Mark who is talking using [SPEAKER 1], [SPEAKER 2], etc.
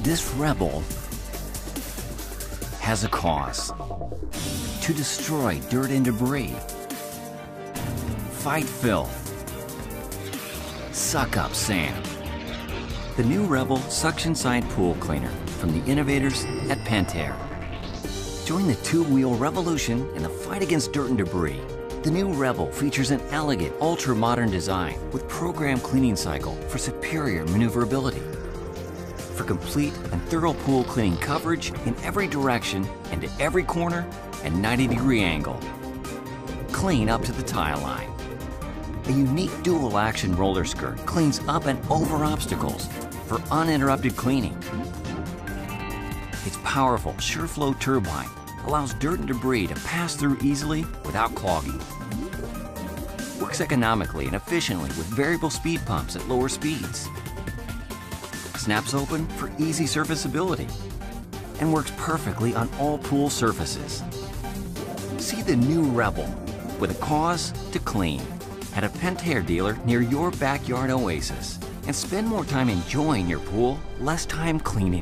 [SPEAKER 1] This rebel has a cause to destroy dirt and debris, fight filth, suck up sand. The new Rebel Suction Side Pool Cleaner from the innovators at Pentair. Join the two-wheel revolution in the fight against dirt and debris. The new Rebel features an elegant, ultra-modern design with program cleaning cycle for superior maneuverability. For complete and thorough pool cleaning coverage in every direction and to every corner and 90 degree angle. Clean up to the tile line. A unique dual action roller skirt cleans up and over obstacles for uninterrupted cleaning. Its powerful SureFlow turbine allows dirt and debris to pass through easily without clogging. Works economically and efficiently with variable speed pumps at lower speeds. Snaps open for easy serviceability and works perfectly on all pool surfaces. See the new Rebel with a cause to clean at a Pentair dealer near your backyard oasis and spend more time enjoying your pool, less time cleaning.